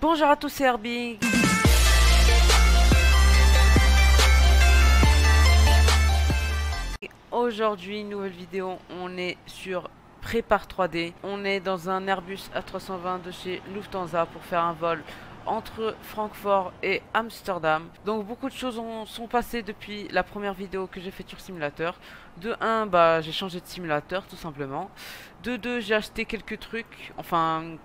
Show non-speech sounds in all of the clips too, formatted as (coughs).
Bonjour à tous, c'est Herbie. Aujourd'hui, nouvelle vidéo, on est sur Prépare 3D. On est dans un Airbus A320 de chez Lufthansa pour faire un vol entre Francfort et Amsterdam. Donc beaucoup de choses ont, sont passées depuis la première vidéo que j'ai faite sur simulateur. De 1, bah, j'ai changé de simulateur tout simplement. De 2, j'ai acheté quelques trucs. Enfin,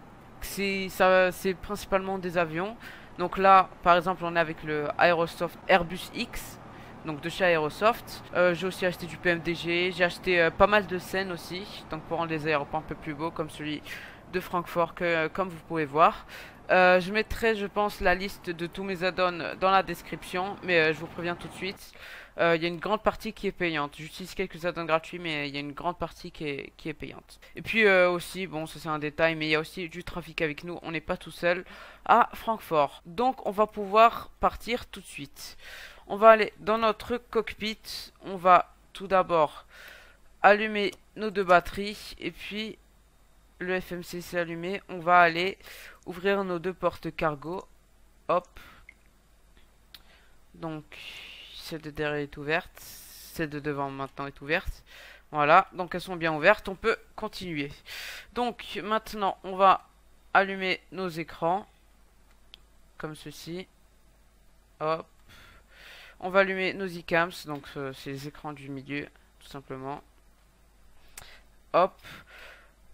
c'est principalement des avions. Donc là, par exemple, on est avec le Aerosoft Airbus X donc de chez Aerosoft. Euh, j'ai aussi acheté du PMDG, j'ai acheté euh, pas mal de scènes aussi, donc pour rendre les aéroports un peu plus beaux, comme celui de Francfort, euh, comme vous pouvez voir. je mettrai, je pense, la liste de tous mes add-ons dans la description, mais je vous préviens tout de suite. Il y a une grande partie qui est payante. J'utilise quelques add-ons gratuits, mais il y a une grande partie qui est, qui est payante. Et puis aussi, bon, ça c'est un détail, mais il y a aussi du trafic avec nous. On n'est pas tout seul à Francfort. Donc, on va pouvoir partir tout de suite. On va aller dans notre cockpit. On va tout d'abord allumer nos deux batteries. Et puis, le FMC s'est allumé. On va aller ouvrir nos deux portes cargo. Hop. Donc, celle de derrière est ouverte. Celle de devant maintenant est ouverte. Voilà, donc elles sont bien ouvertes. On peut continuer. Donc, maintenant, on va allumer nos écrans. Comme ceci. Hop. On va allumer nos iCams, donc euh, c'est les écrans du milieu, tout simplement. Hop.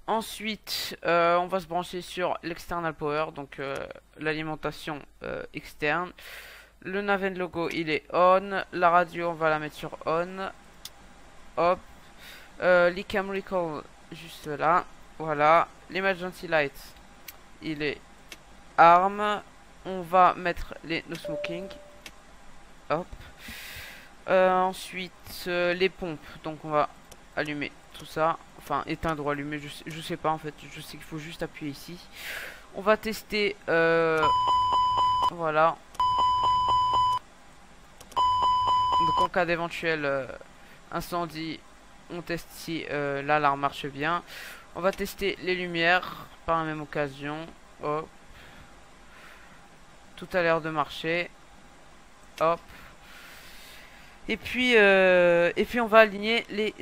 Ensuite, euh, on va se brancher sur l'external power, donc euh, l'alimentation externe. Le Naven logo, il est on. La radio, on va la mettre sur on. Hop. L'ICAM recall, juste là. Voilà. L'emergency light, il est arm. On va mettre les no smoking. Hop. Euh, ensuite, euh, les pompes. Donc on va allumer tout ça. Enfin, éteindre ou allumer, je sais, je sais pas en fait. Je sais qu'il faut juste appuyer ici. On va tester... Euh, voilà. Donc en cas d'éventuel incendie, on teste si l'alarme marche bien. On va tester les lumières par la même occasion. Hop. Tout a l'air de marcher. Hop. Et puis, euh, et puis on va aligner les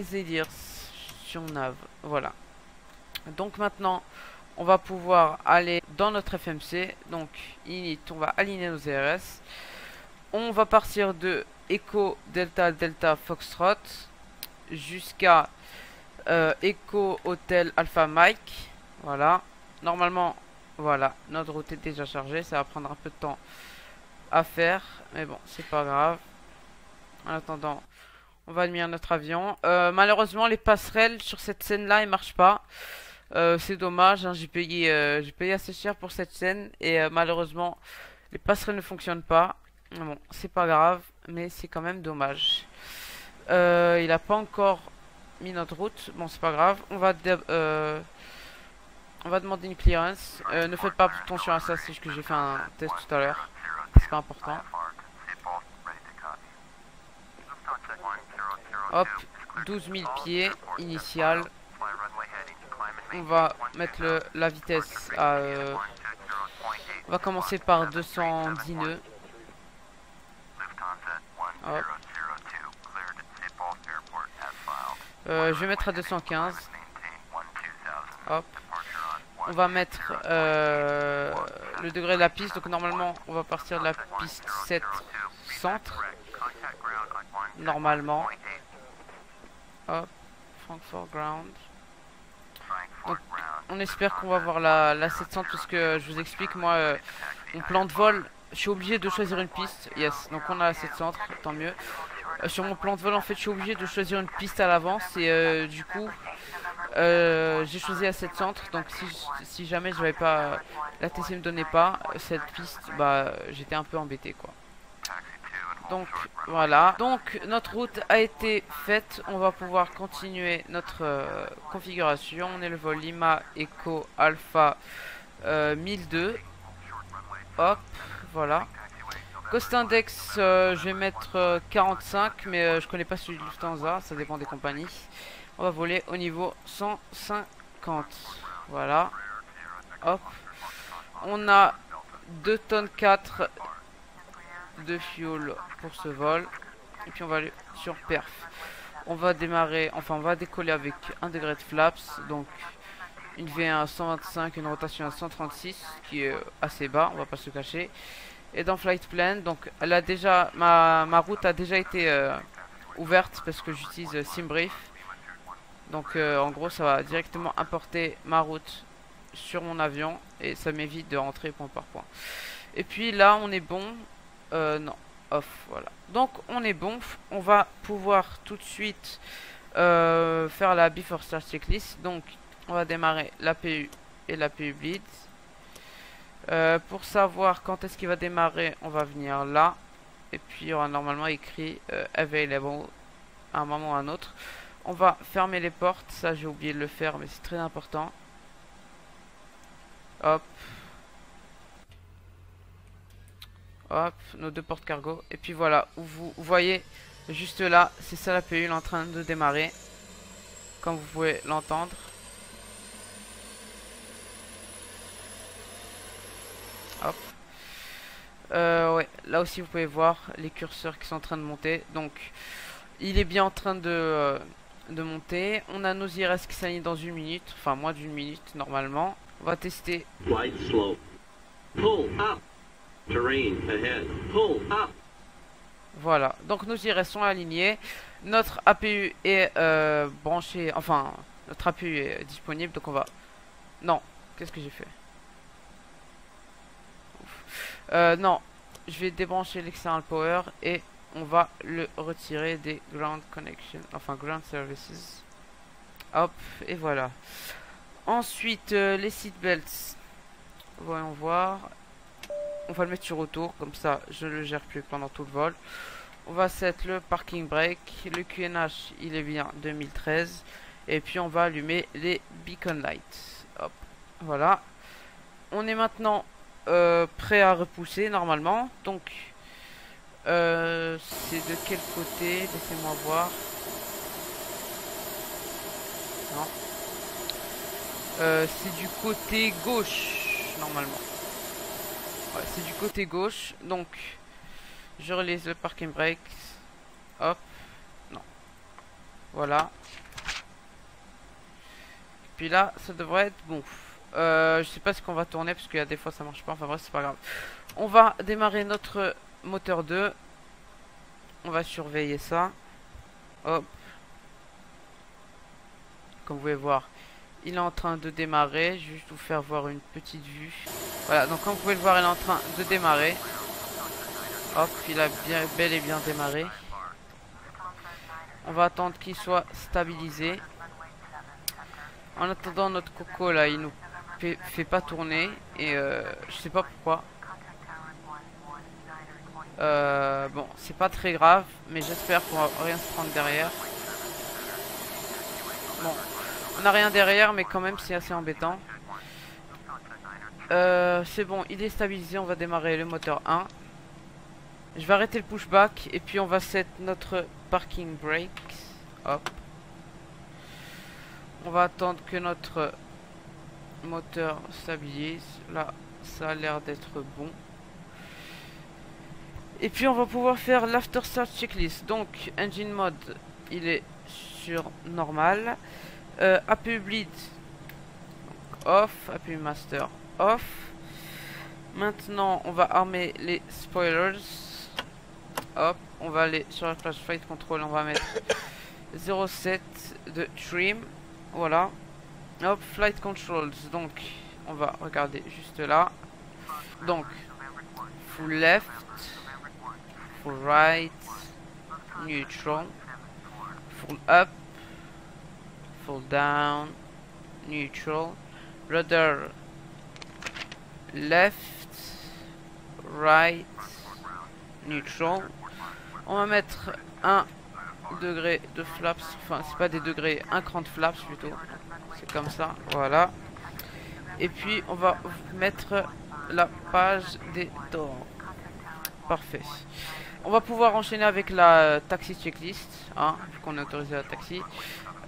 sur nav. Voilà. Donc maintenant, on va pouvoir aller dans notre FMC. Donc init, on va aligner nos ERS. On va partir de Echo Delta Delta Foxtrot jusqu'à euh, Echo Hotel Alpha Mike. Voilà. Normalement, voilà, notre route est déjà chargée. Ça va prendre un peu de temps à faire. Mais bon, c'est pas grave. En attendant, on va admirer notre avion. Euh, malheureusement, les passerelles sur cette scène-là, elles marchent pas. Euh, c'est dommage, hein, j'ai payé, j'ai payé assez cher pour cette scène et malheureusement, les passerelles ne fonctionnent pas. Bon, c'est pas grave, mais c'est quand même dommage. il a pas encore mis notre route. Bon, c'est pas grave. On va, on va demander une clearance. ne faites pas attention à ça, c'est que j'ai fait un test tout à l'heure. C'est pas important. Hop, 12 000 pieds initial. On va mettre le, la vitesse à... Euh, on va commencer par 210 nœuds. Hop. Euh, je vais mettre à 215. Hop. On va mettre euh, le degré de la piste. Donc normalement, on va partir de la piste 7 centre. Normalement. Hop, Frankfurt Ground. on espère qu'on va voir la, la 700 parce que je vous explique, moi, euh, mon plan de vol, je suis obligé de choisir une piste. Yes, donc on a la 700, tant mieux. Euh, sur mon plan de vol, en fait, je suis obligé de choisir une piste à l'avance et euh, du coup, j'ai choisi la 700. Donc si, si jamais je n'avais pas, la TC me donnait pas cette piste, bah j'étais un peu embêté quoi. Donc voilà. Donc notre route a été faite. On va pouvoir continuer notre euh, configuration. On est le vol Lima Echo Alpha 1002. Euh, Hop, voilà. Cost index, euh, je vais mettre 45, mais je connais pas celui de Lufthansa, ça dépend des compagnies. On va voler au niveau 150. Voilà. Hop. On a 2 tonnes 4 de fuel pour ce vol. Et puis on va aller sur perf. On va démarrer, enfin on va décoller avec un degré de flaps. Donc une V1 à 125, une rotation à 136, qui est assez bas, on va pas se cacher. Et dans flight plan, donc elle a déjà, ma, ma route a déjà été euh, ouverte parce que j'utilise euh, SimBrief. Donc euh, en gros ça va directement importer ma route sur mon avion et ça m'évite de rentrer point par point. Et puis là on est bon, non, off, voilà. Donc on est bon, on va pouvoir tout de suite faire la before start checklist. Donc on va démarrer l'APU et l'APU bleed. Euh, pour savoir quand est-ce qu'il va démarrer, on va venir là. Et puis il y aura normalement écrit euh, available à un moment ou à un autre. On va fermer les portes. Ça j'ai oublié de le faire mais c'est très important. Hop. Hop, nos deux portes cargo. Et puis voilà, vous, voyez juste là, c'est ça l'APU, en train de démarrer. Comme vous pouvez l'entendre. Hop. Euh, ouais, là aussi vous pouvez voir les curseurs qui sont en train de monter. Donc, il est bien en train de, euh, de monter. On a nos IRS qui s'alignent dans une minute, enfin moins d'une minute normalement. On va tester. Voilà, donc nos IRS sont alignés. Notre APU est euh, branché, enfin, notre APU est disponible, donc on va... Non, qu'est-ce que j'ai fait? Euh, non, je vais débrancher l'external power et on va le retirer des ground connection, enfin ground services. Hop, et voilà. Ensuite, euh, les seatbelts. Voyons voir. On va le mettre sur auto, comme ça je le gère plus pendant tout le vol. On va set le parking brake. Le QNH, il est bien 2013. Et puis on va allumer les beacon lights. Hop, voilà. On est maintenant euh, prêt à repousser normalement. Donc, euh, c'est de quel côté? Laissez-moi voir. Non. Euh, c'est du côté gauche, normalement. c'est du côté gauche. Donc, je relise le parking brake. Hop. Non. Voilà. Puis là, ça devrait être bon. Euh, je sais pas ce qu'on va tourner parce qu'il y a des fois ça marche pas. Enfin bref, c'est pas grave. On va démarrer notre moteur 2. On va surveiller ça. Hop. Comme vous pouvez voir, il est en train de démarrer. Je vais juste vous faire voir une petite vue. Voilà, donc comme vous pouvez le voir, il est en train de démarrer. Hop, il a bien, bel et bien démarré. On va attendre qu'il soit stabilisé. En attendant, notre coco là, il nous fait, pas tourner et euh, je sais pas pourquoi. Euh, bon, c'est pas très grave, mais j'espère qu'on va rien se prendre derrière. Bon, on a rien derrière, mais quand même c'est assez embêtant. Euh, c'est bon, il est stabilisé, on va démarrer le moteur 1. Je vais arrêter le pushback et puis on va set notre parking brake. Hop. On va attendre que notre moteur stabilise. Là, ça a l'air d'être bon. Et puis on va pouvoir faire l'after start checklist. Donc engine mode, il est sur normal. Euh, bleed off, APU master off. Maintenant, on va armer les spoilers. Hop, on va aller sur la flash flight control, on va mettre (coughs) 0,7 de trim. Voilà. Hop, flight controls. Donc, on va regarder juste là. Donc, full left, full right, neutral, full up, full down, neutral, rudder left, right, neutral. On va mettre un degré de flaps, enfin c'est pas des degrés, un cran de flaps plutôt c'est comme ça, voilà. Et puis on va mettre la page des torrents. Parfait. On va pouvoir enchaîner avec la taxi checklist, hein, qu'on est autorisé à taxi.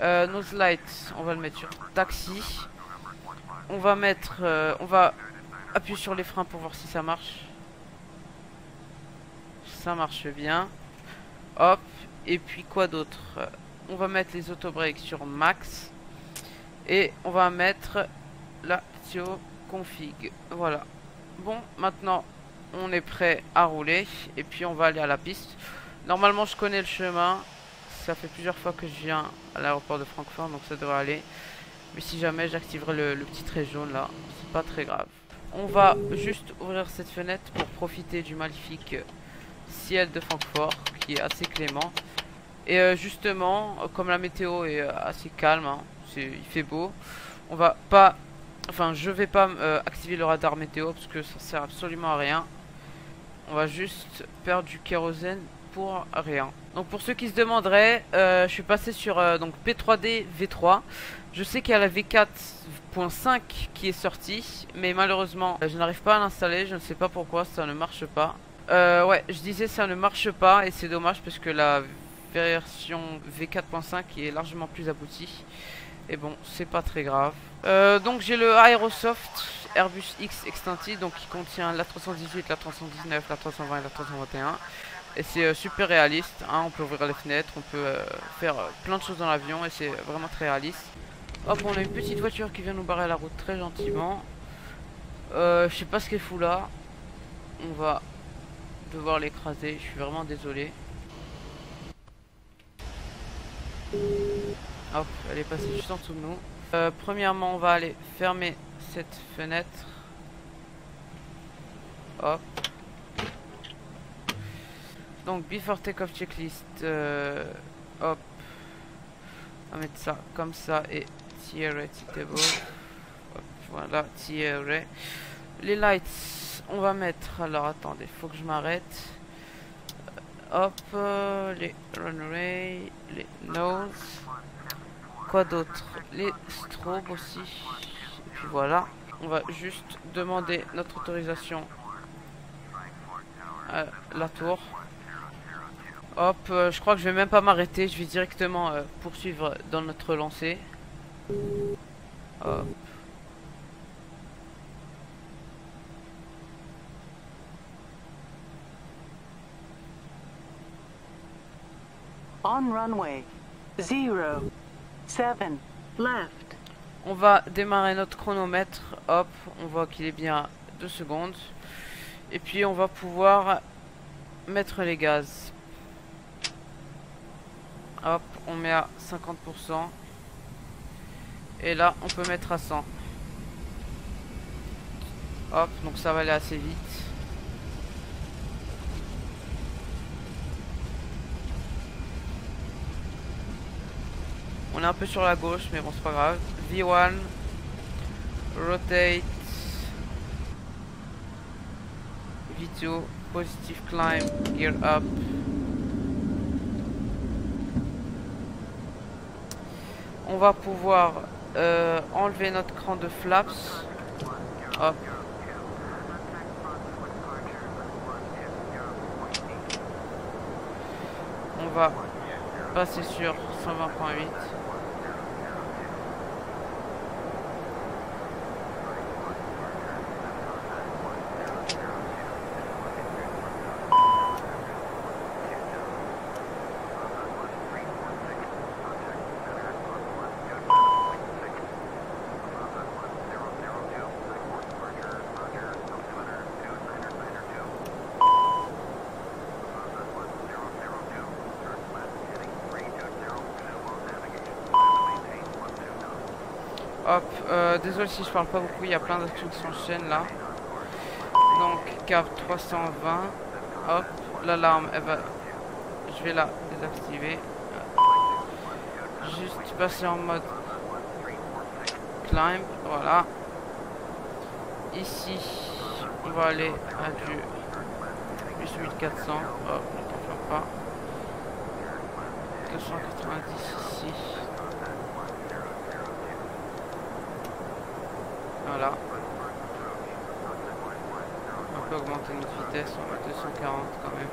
Euh, nos slides, on va le mettre sur taxi. On va mettre, euh, on va appuyer sur les freins pour voir si ça marche. Ça marche bien. Hop. Et puis quoi d'autre? On va mettre les autobreaks sur max. Et on va mettre la Tio config. Voilà. Bon, maintenant on est prêt à rouler. Et puis on va aller à la piste. Normalement je connais le chemin. Ça fait plusieurs fois que je viens à l'aéroport de Francfort. Donc ça devrait aller. Mais si jamais j'activerai le, petit trait jaune là, c'est pas très grave. On va juste ouvrir cette fenêtre pour profiter du magnifique ciel de Francfort qui est assez clément. Et euh, justement, comme la météo est euh, assez calme, hein, il fait beau, on va pas, enfin je vais pas euh, activer le radar météo parce que ça sert absolument à rien. On va juste perdre du kérosène pour rien. Donc pour ceux qui se demanderaient, je suis passé sur donc P3D V3. Je sais qu'il y a la V4.5 qui est sortie, mais malheureusement je n'arrive pas à l'installer, je ne sais pas pourquoi, ça ne marche pas. Euh, ouais, je disais ça ne marche pas et c'est dommage parce que la version V4.5 est largement plus aboutie. Et bon, c'est pas très grave. Euh, donc j'ai le Aerosoft Airbus X Extenti, donc qui contient la 318, la 319, la 320 et la 321. Et c'est euh, super réaliste, hein. on peut ouvrir les fenêtres, on peut faire plein de choses dans l'avion et c'est vraiment très réaliste. Hop, on a une petite voiture qui vient nous barrer la route très gentiment. Euh, je sais pas ce qu'elle fout là. On va devoir l'écraser, je suis vraiment désolé. Hop, elle est passée juste en dessous de nous. Euh, premièrement, on va aller fermer cette fenêtre. Hop. Donc, before takeoff checklist. Euh, hop. On va mettre ça comme ça et voilà, tirer. Les lights, on va mettre. Alors attendez, faut que je m'arrête. Hop, euh, les runway, les nose. Quoi d'autre Les strobes aussi. Voilà. On va juste demander notre autorisation à la tour. Hop, euh, je crois que je vais même pas m'arrêter. Je vais directement poursuivre dans notre lancée. On runway 0 7 left. On va démarrer notre chronomètre. Hop, on voit qu'il est bien 2 secondes. Et puis on va pouvoir mettre les gaz. Hop, on met à 50%. Et là, on peut mettre à 100. Hop, donc ça va aller assez vite. On est un peu sur la gauche, mais bon, c'est pas grave. V1. Rotate. Video. Positive climb. Gear up. On va pouvoir euh, enlever notre cran de flaps. Hop. On va passer sur 120.8. Hop, euh, désolé si je parle pas beaucoup, il y a plein d'actions qui s'enchaînent là. Donc, cave 320. Hop, l'alarme, elle va... Je vais la désactiver. Juste passer en mode climb, voilà. Ici, on va aller à du plus 1400. Hop, ne pas. 290 ici. Voilà. On augmenter notre vitesse, on va 240 quand même.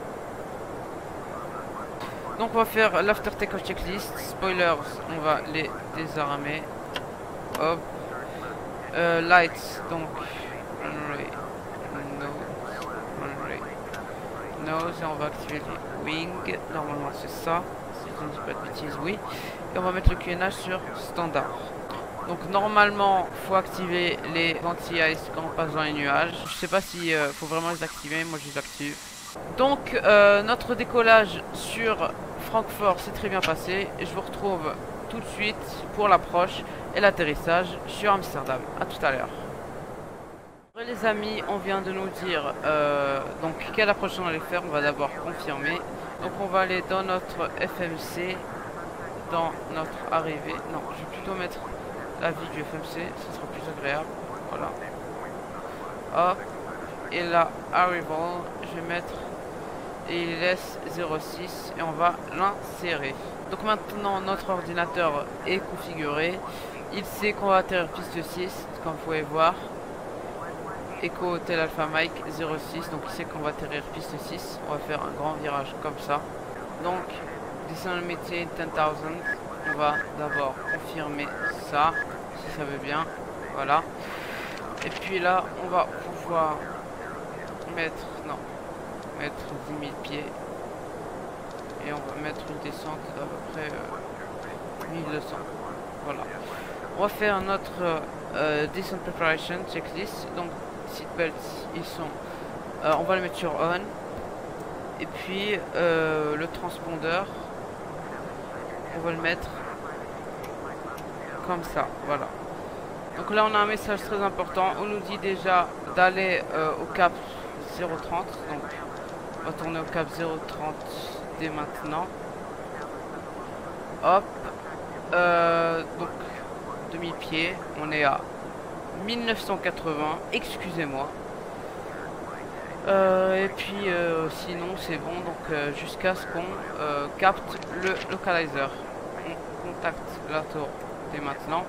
Donc on va faire l'after take checklist. Spoilers, on va les désarmer. Hop. Euh, lights, donc on va activer les wings, normalement c'est ça, si je ne dis pas de bêtises, oui, et on va mettre le QNH sur standard. Donc normalement, faut activer les anti-ice quand on passe dans les nuages. Je sais pas si euh, faut vraiment les activer, moi je les active. Donc euh, notre décollage sur Francfort s'est très bien passé. Et je vous retrouve tout de suite pour l'approche et l'atterrissage sur Amsterdam. A tout à l'heure. Les amis, on vient de nous dire euh, donc quelle approche on allait faire. On va d'abord confirmer. Donc on va aller dans notre FMC, dans notre arrivée. Non, je vais plutôt mettre la vie du FMC, ce sera plus agréable. Voilà. Hop. Et là, arrival, je vais mettre et il laisse 06 et on va l'insérer. Donc maintenant notre ordinateur est configuré. Il sait qu'on va atterrir piste 6, comme vous pouvez voir. Echo Hotel Alpha Mike 06, donc il sait qu'on va atterrir piste 6. On va faire un grand virage comme ça. Donc, descend métier 10,000. On va d'abord confirmer ça, ça veut bien. Voilà. Et puis là, on va pouvoir mettre, non, mettre 10 000 pieds. Et on va mettre une descente d'à peu près 1200. Euh, voilà. On va faire notre euh, descent preparation checklist. Donc, seatbelts, ils sont. Euh, on va le mettre sur on. Et puis, le transpondeur, on va le mettre comme ça. Voilà. Donc là, on a un message très important. On nous dit déjà d'aller au cap 030. Donc, va tourner au cap 030 dès maintenant. Hop. Euh, donc, 2000 pieds. On est à 1980. Excusez-moi. Euh, et puis, euh, sinon, c'est bon. Donc, jusqu'à ce qu'on capte le localizer. On contacte la tour dès maintenant.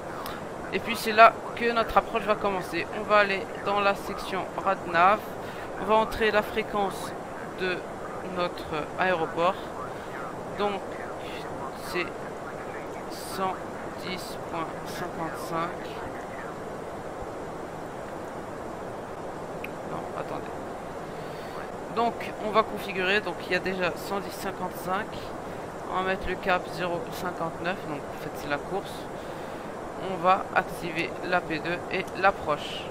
Et puis, c'est là que notre approche va commencer. On va aller dans la section radnav. On va entrer la fréquence de notre aéroport. Donc c'est 110.55. Non, attendez. Donc on va configurer, donc il y a déjà 110.55. On va mettre le cap 0.59, donc en fait c'est la course. On va activer la P2 et l'approche.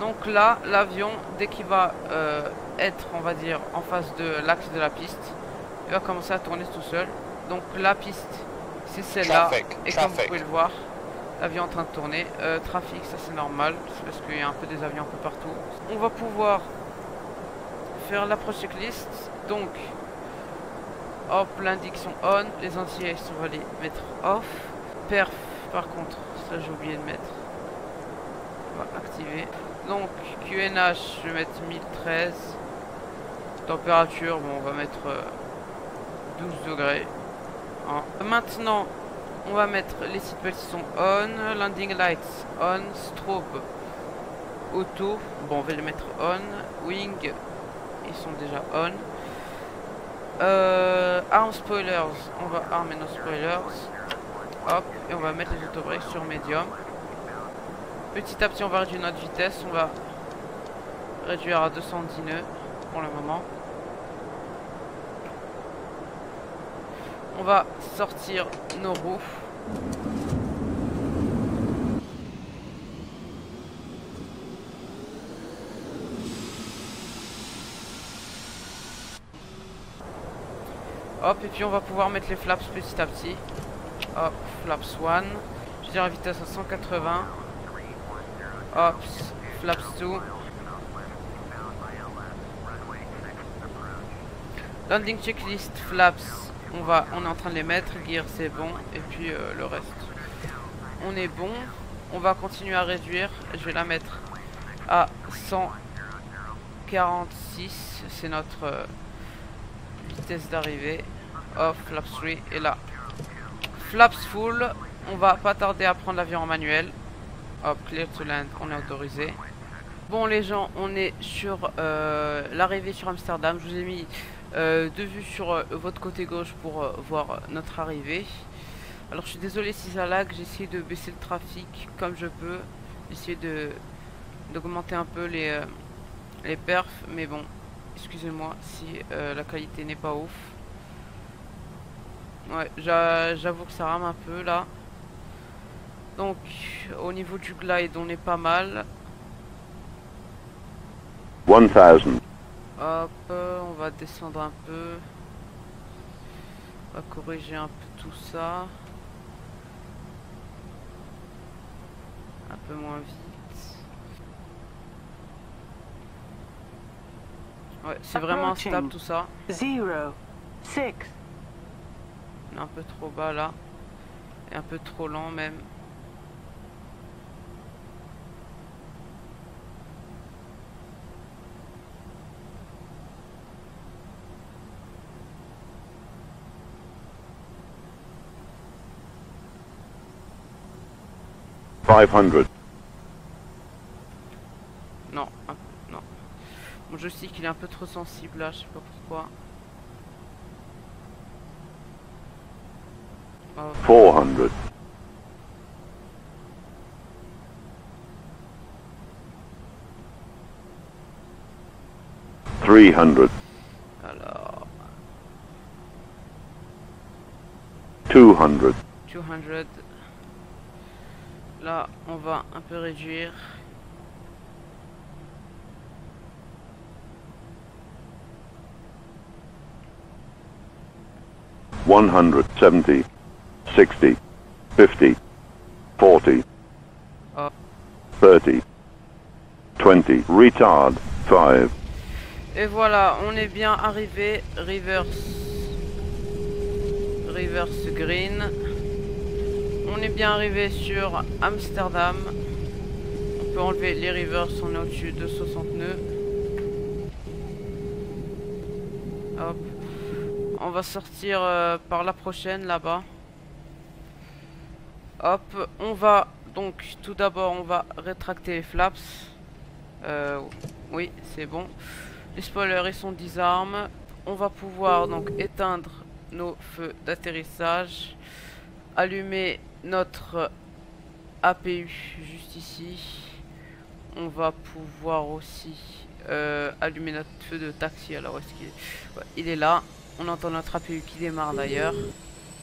Donc là, l'avion, dès qu'il va euh, être, on va dire, en face de l'axe de la piste, il va commencer à tourner tout seul. Donc la piste, c'est celle-là. Et comme vous pouvez le voir, l'avion est en train de tourner. Euh, trafic, ça c'est normal, parce qu'il y a un peu des avions un peu partout. On va pouvoir faire l'approche checklist. Donc, hop, l'indication on, les anti on va les mettre off. Perf, par contre, j'ai oublié de mettre. On activer. Donc QNH, je vais mettre 1013. Température, bon, on va mettre 12 euh, degrés. Hein. Maintenant, on va mettre les seatbelts sont on, landing lights on, strobe auto. Bon, on va les mettre on, wing, ils sont déjà on. Euh, arm spoilers, on va armer nos spoilers. Hop, et on va mettre les autobrakes sur medium. Petit à petit, on va réduire notre vitesse. On va réduire à 210 nœuds pour le moment. On va sortir nos roues. Hop, et puis on va pouvoir mettre les flaps petit à petit. Hop, flaps 1. Je dirais vitesse à 180. Ops, flaps 2. Landing checklist, flaps, on va, on est en train de les mettre, gear c'est bon, et puis euh, le reste. On est bon, on va continuer à réduire, je vais la mettre à 146, c'est notre euh, vitesse d'arrivée. Off, flaps 3, et là. Flaps full, on va pas tarder à prendre l'avion en manuel. Hop, clear to land, on est autorisé. Bon les gens, on est sur euh, l'arrivée sur Amsterdam. Je vous ai mis euh, deux vues sur euh, votre côté gauche pour voir notre arrivée. Alors je suis désolé si ça lag, j'ai essayé de baisser le trafic comme je peux. J'ai essayé de d'augmenter un peu les, les perfs. Mais bon, excusez-moi si la qualité n'est pas ouf. Ouais, j'avoue que ça rame un peu là. Donc, au niveau du glide, on est pas mal. 1000. Hop, on va descendre un peu. On va corriger un peu tout ça. Un peu moins vite. Ouais, c'est vraiment stable tout ça. Un peu trop bas là. Et un peu trop lent même. Non, un peu, non. Mon joystick il est un peu trop sensible là, je sais pas pourquoi. Oh. 400. Three hundred. Two hundred. Two hundred. Là, on va un peu réduire. One hundred seventy, sixty, fifty, forty, thirty, twenty. Retard five. Et voilà, on est bien arrivé. Reverse. Reverse green. On est bien arrivé sur Amsterdam. On peut enlever les rivers, on est au-dessus de 60 nœuds. Hop. On va sortir euh, par la prochaine là-bas. Hop, on va donc tout d'abord on va rétracter les flaps. Euh, oui, c'est bon. Les spoilers ils sont disarmes. On va pouvoir donc éteindre nos feux d'atterrissage. Allumer notre APU juste ici. On va pouvoir aussi euh, allumer notre feu de taxi. Alors, est-ce qu'il est... Il est là. On entend notre APU qui démarre d'ailleurs.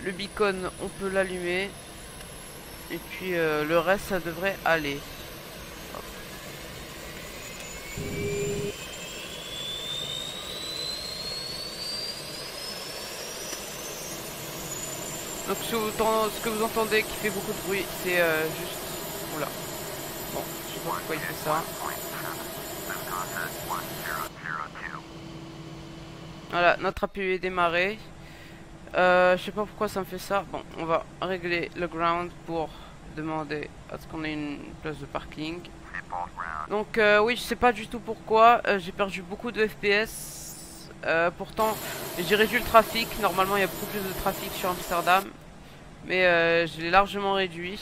Le beacon, on peut l'allumer. Et puis euh, le reste, ça devrait aller. Donc ce que, vous entendez qui fait beaucoup de bruit, c'est euh, juste... Oula. Bon, je sais pas pourquoi il fait ça. Voilà, notre APU est démarré. Euh, je sais pas pourquoi ça me fait ça. Bon, on va régler le ground pour demander à ce qu'on ait une place de parking. Donc euh, oui, je sais pas du tout pourquoi. Euh, j'ai perdu beaucoup de FPS. Pourtant, j'ai réduit le trafic. Normalement, il y a beaucoup plus de trafic sur Amsterdam. Mais je l'ai largement réduit.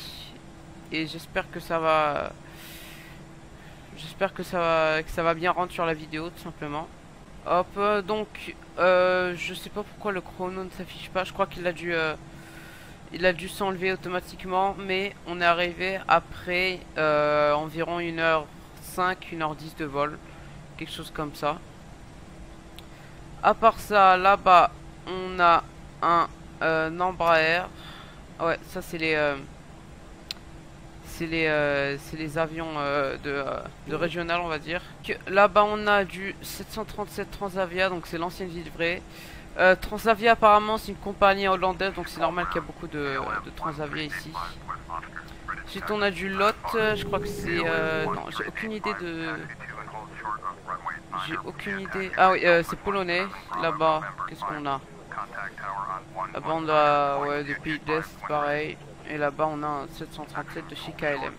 Et j'espère que ça va... J'espère que ça va, que ça va bien rentrer sur la vidéo, tout simplement. Hop, euh, je sais pas pourquoi le chrono ne s'affiche pas. Je crois qu'il a dû... il a dû s'enlever automatiquement. Mais on est arrivé après environ 1h05, 1h10 de vol. Quelque chose comme ça. À part ça, là-bas, on a un euh, Embraer. Ouais, ça c'est les... Euh, c'est les, euh, les avions euh, de, de régional, on va dire. Là-bas, on a du 737 Transavia, donc c'est l'ancienne livrée. Transavia, apparemment, c'est une compagnie hollandaise, donc c'est normal qu'il y a beaucoup de, Transavia ici. Ensuite, on a du LOT, je crois que c'est... non, j'ai aucune idée de... J'ai aucune idée. Ah oui, euh, c'est polonais. Là-bas, qu'est-ce qu'on a? Là-bas, des pays pareil. Et là-bas, on a un 737 de chez KLM.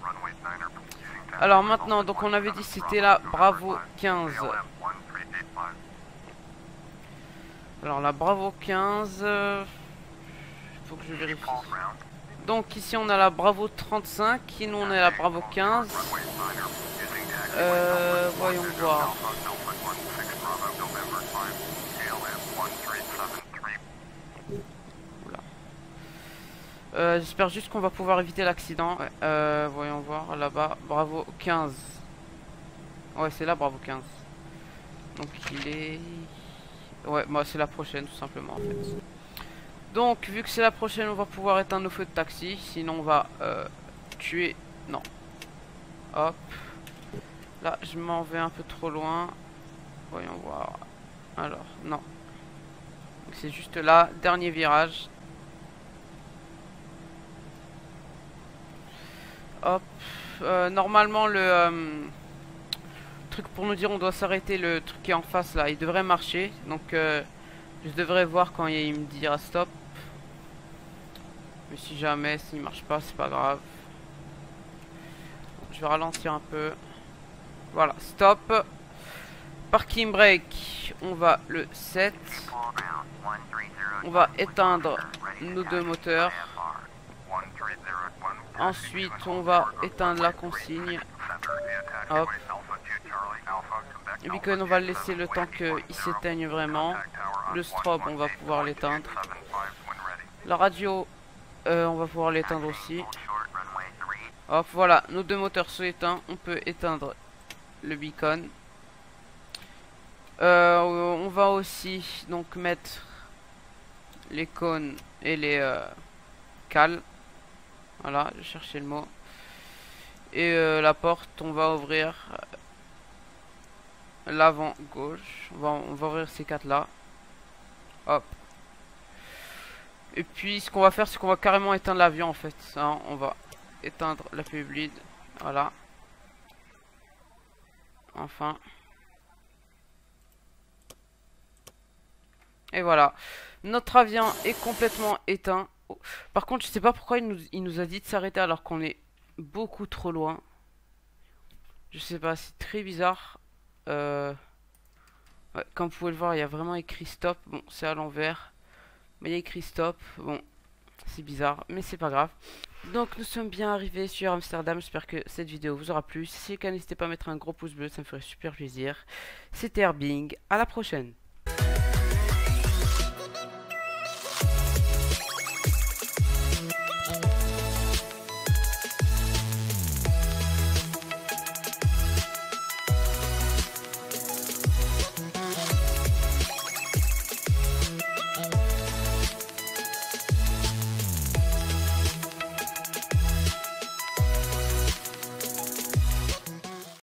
Alors maintenant, donc on avait dit c'était la Bravo 15. Alors la Bravo 15, euh, faut que je vérifie. Donc ici on a la Bravo 35, et nous on a la Bravo 15. Euh, voyons voir. Euh, j'espère juste qu'on va pouvoir éviter l'accident. Euh, voyons voir là-bas. Bravo 15. Ouais, c'est là, Bravo 15. Donc il est... Ouais, moi c'est la prochaine tout simplement en fait. Donc vu que c'est la prochaine, on va pouvoir éteindre nos feux de taxi. Sinon on va euh, tuer... Non. Hop. Là, je m'en vais un peu trop loin. Voyons voir. Alors, non. C'est juste là, dernier virage. Hop. Euh, normalement, le euh, truc pour nous dire on doit s'arrêter, le truc qui est en face là, il devrait marcher. Donc, euh, je devrais voir quand il me dira stop. Mais si jamais, s'il marche pas, c'est pas grave. Je vais ralentir un peu. Voilà, stop. Parking brake, on va le 7. On va éteindre nos deux moteurs. Ensuite, on va éteindre la consigne. Hop. Et puis on va laisser le temps qu'il s'éteigne vraiment. Le strobe, on va pouvoir l'éteindre. La radio, euh, on va pouvoir l'éteindre aussi. Hop, voilà, nos deux moteurs sont éteints. On peut éteindre le beacon. Euh, on va aussi donc mettre les cônes et les euh, cales. Voilà, je cherchais le mot. Et euh, la porte, on va ouvrir l'avant gauche. On va, ouvrir ces quatre là. Hop. Et puis ce qu'on va faire, c'est qu'on va carrément éteindre l'avion en fait. On va éteindre la bleed. Voilà. Enfin. Et voilà. Notre avion est complètement éteint. Par contre, je sais pas pourquoi il nous, a dit de s'arrêter alors qu'on est beaucoup trop loin. Je sais pas, c'est très bizarre. Euh... comme vous pouvez le voir, il y a vraiment écrit stop. Bon, c'est à l'envers. Mais il y a écrit stop. Bon, c'est bizarre, mais c'est pas grave. Donc nous sommes bien arrivés sur Amsterdam, j'espère que cette vidéo vous aura plu. Si c'est le cas, n'hésitez pas à mettre un gros pouce bleu, ça me ferait super plaisir. C'était Herbing, à la prochaine